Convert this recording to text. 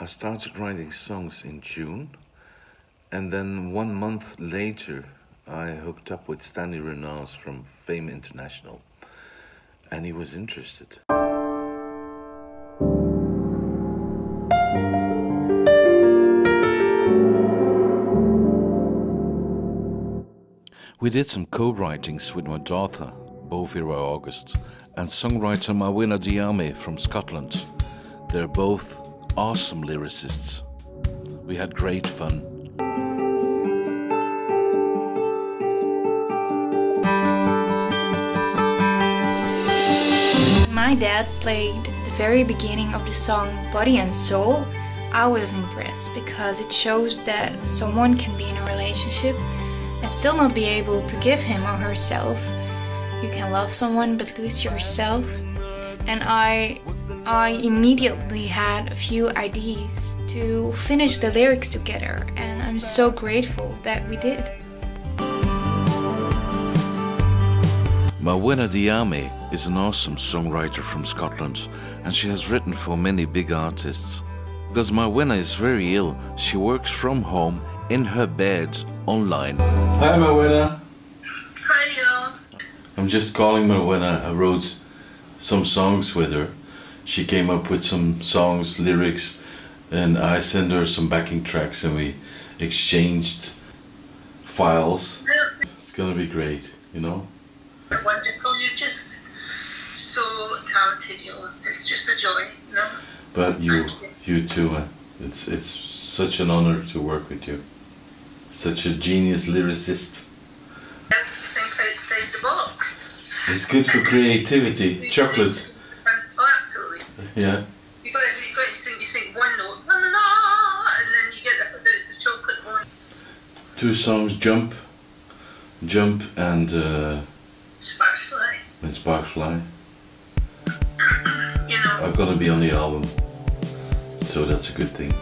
I started writing songs in June, and then one month later, I hooked up with Stanley Renars from Fame International, and he was interested. We did some co-writings with my daughter, Bovira August, and songwriter Mawina Diame from Scotland. They're both awesome lyricists. We had great fun. My dad played the very beginning of the song Body and Soul. I was impressed because it shows that someone can be in a relationship and still not be able to give him or herself. You can love someone but lose yourself. And I I immediately had a few ideas to finish the lyrics together and I'm so grateful that we did. Mawina Diame is an awesome songwriter from Scotland and she has written for many big artists. Because Mawina is very ill, she works from home in her bed online. Hi Mawina. Hi y'all. I'm just calling Mawina. I wrote some songs with her. She came up with some songs, lyrics, and I sent her some backing tracks and we exchanged files. It's gonna be great, you know? Wonderful. You're just so talented, you know. It's just a joy, you know. But you, Thank you too. uh, It's it's such an honor to work with you. Such a genius lyricist. It's good for creativity. Chocolate. Oh, absolutely. Yeah. You got to, you got to think. You think one note, la, la, la, and then you get the, the, the chocolate one. Two songs, Jump, Jump, and uh, Sparks fly. and Sparks Fly You know. are gonna be on the album, so that's a good thing.